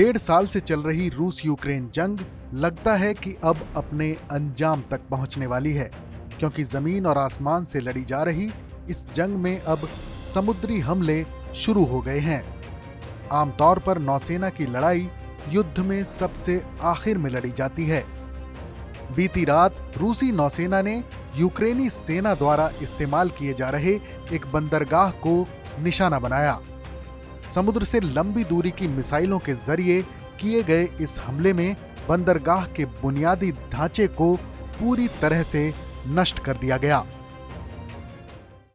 डेढ़ साल से चल रही रूस यूक्रेन जंग लगता है कि अब अपने अंजाम तक पहुँचने वाली है, क्योंकि ज़मीन और आसमान से लड़ी जा रही इस जंग में अब समुद्री हमले शुरू हो गए हैं। आमतौर पर नौसेना की लड़ाई युद्ध में सबसे आखिर में लड़ी जाती है। बीती रात रूसी नौसेना ने यूक्रेनी सेना द्वारा इस्तेमाल किए जा रहे एक बंदरगाह को निशाना बनाया। समुद्र से लंबी दूरी की मिसाइलों के ज़रिए किए गए इस हमले में बंदरगाह के बुनियादी ढांचे को पूरी तरह से नष्ट कर दिया गया।